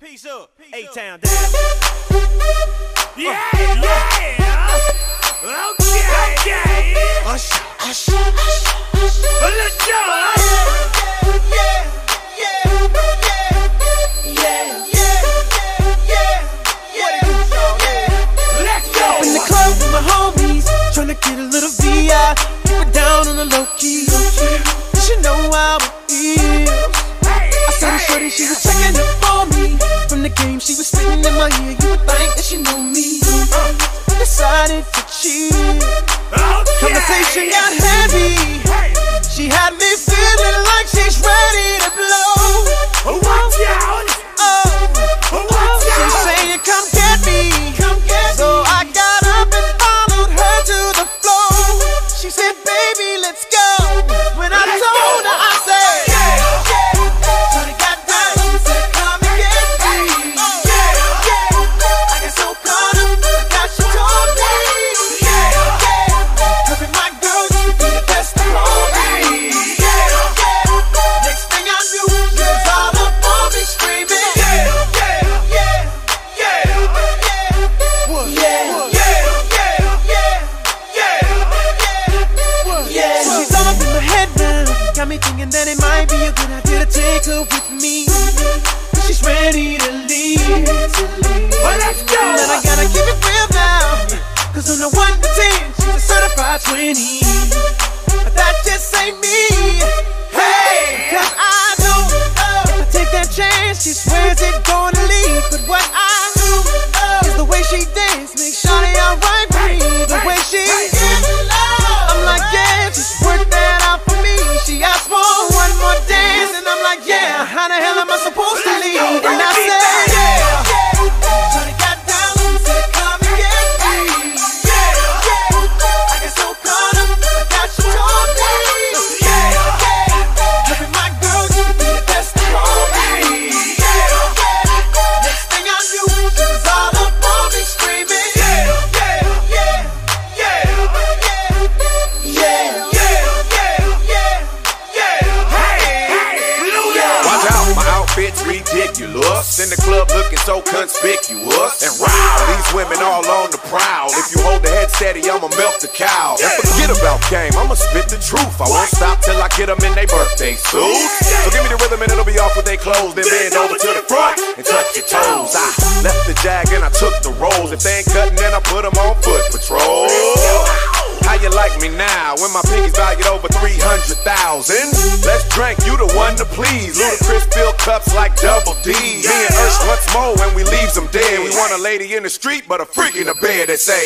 Peace up, A-Town down. Yeah, yeah. Okay, okay. Usher, usher, usher. Well, let's go. In the club with my homies, tryna get a little VI. Game, she was spitting in my ear. You would think that she knew me. Uh, decided to cheat. okay. Conversation got heavy. Hey, Thinking that it might be a good idea to take her with me. She's ready to leave. Well, let's go. But I gotta keep it real now. How the hell am I ridiculous. In the club looking so conspicuous. And wow, these women all on the prowl. If you hold the head steady, I'ma melt the cow. And forget about game, I'ma spit the truth. I won't stop till I get them in their birthday suits. So give me the rhythm and it'll be off with their clothes. Then bend over to the front and touch when my pinky's valued over 300,000? Let's drink, you the one to please. Ludacris fill cups like double D. Me and Ursh once more when we leaves them dead. We want a lady in the street, but a freak in the bed that say,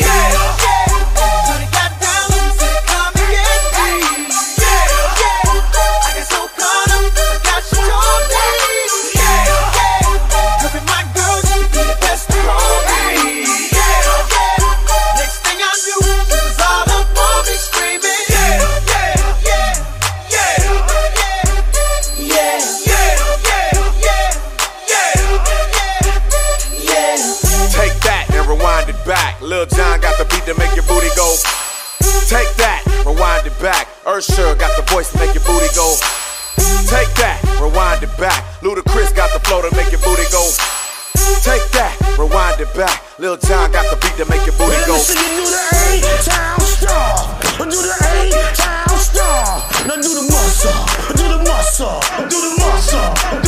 Lil Jon got the beat to make your booty go. Take that, rewind it back. Usher got the voice to make your booty go. Take that, rewind it back. Ludacris got the flow to make your booty go. Take that, rewind it back. Lil Jon got the beat to make your booty go. Listen, the A-Town star. Do the A-Town star. Now. Do the muscle. Do the muscle. Do the muscle.